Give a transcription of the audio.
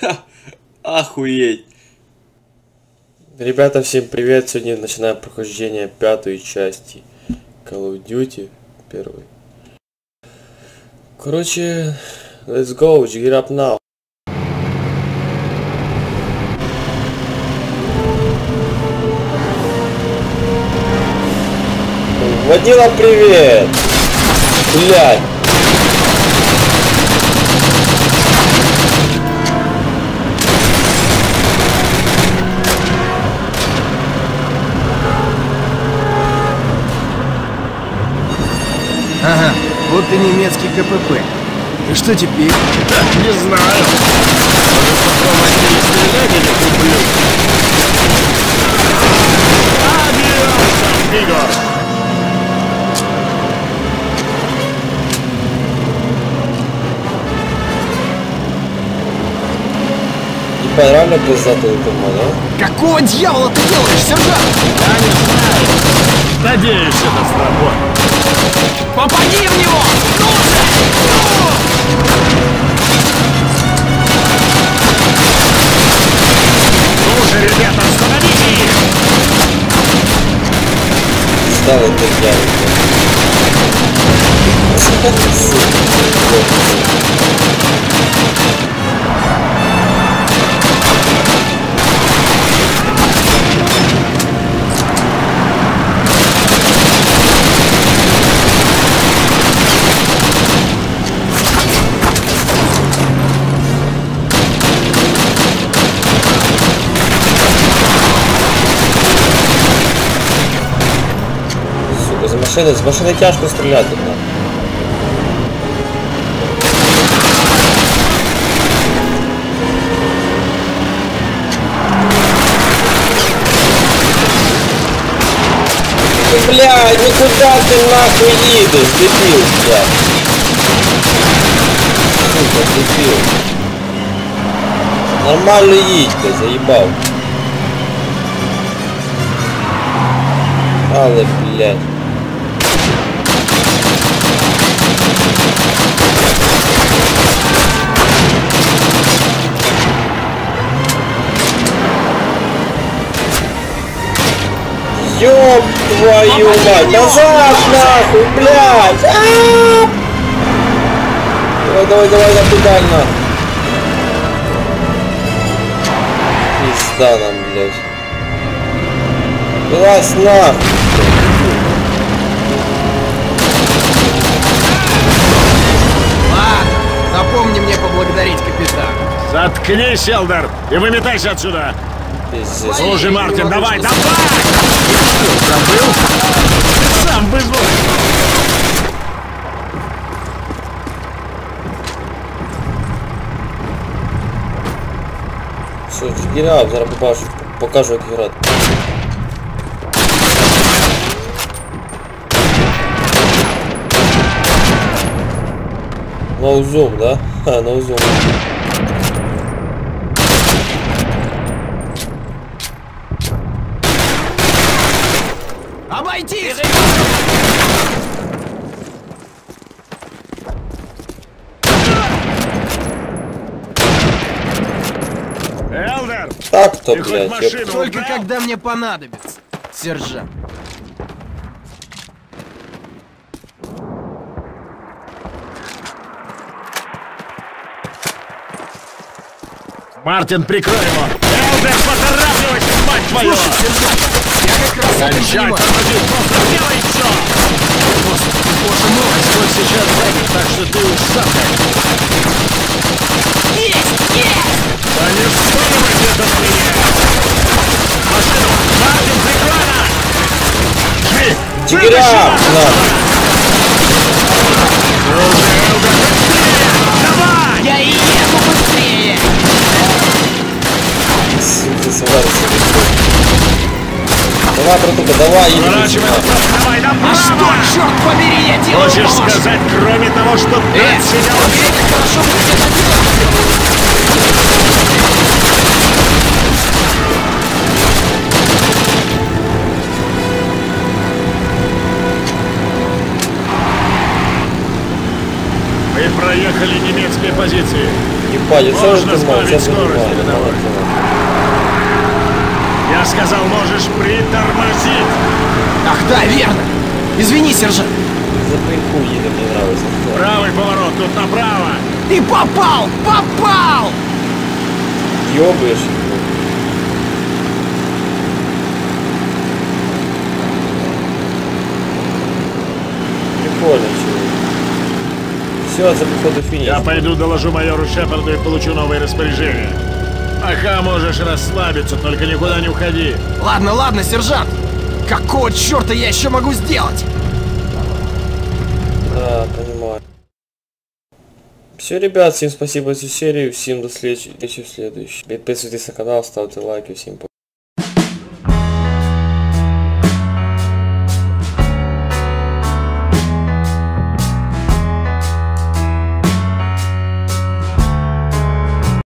Охуеть. Ребята, всем привет! Сегодня начинаем прохождение пятой части Call of Duty первой. Короче, let's go, get up now. Водила, привет! Блядь! Вот и немецкий КПП. И что теперь? Не знаю. Может, попробовать перестрелять этих ублюдков? Адиос, амигос! Не понравилось пиздатый туман, а? Какого дьявола ты делаешь, сержант? Я не знаю. Надеюсь, это сработает. Попади в него! Ну же! Ну! Ну же, ребята, остановите их! Стал это дядя. Сука, за машини, з машини тяжко стріляти. нахуй. Ну, Блядь, ну куда ты нахуй їдеш, дебіл, блядь? Сука, дебіл. Нормально їдь, блядь, заїбав. Але, блядь. Ёб твою мать! Назад нахуй, блядь! А! Давай, давай, давай, на педаль нахуй. Пизда нам, блядь. Вылазь нахуй. Ладно, напомни мне поблагодарить капитана. Заткнись, Элдер, и выметайся отсюда! Служи, Мартин, давай, давай! Забыл? Сам вызвал. Що, грав, зараз побачу, покажу як грати. Ноузум, да? Ха, ноузум. Обойти! Элдер, Так-то, блядь. машину Только убрал? когда мне понадобится, сержант. Мартин, прикрой его! Элдер, поторапливайся, мать твою! Слушай, сержант, я как раз это Кончай понимаю. тормозить, просто делай все! Господи, боже мой! Вот сейчас занят, так что ты уж сам Есть! Есть! Да не вспомнить это на меня! Машину! Мартин, прикрой нас! Жми! Чигиря! Давай, братуха, давай, иди. Назад, давай, А что, черт побери, я делаю Хочешь положено. сказать, кроме того, что ты Э, отсидел... погоди, хорошо. Мы проехали немецкие позиции. Ебать, сразу Можно понимал, сбавить сейчас понимаю, или нормально давай? дело. Я сказал, можешь притормозить. Ах да, верно! Извини, сержант! За хуй едем, мне нравится. Правый поворот, тут направо. И попал! Попал! Ёбаешь? Прикольно, чего. Все, за походу финиш. Я пойду доложу майору Шепарду и получу новые распоряжения. Пока можешь расслабиться, только никуда не уходи. Ладно, ладно, сержант! Какого черта я еще могу сделать? Да, понимаю. Все, ребят, всем спасибо за серию, всем до встречи в следующей. Подписывайтесь на канал, ставьте лайки, всем пока.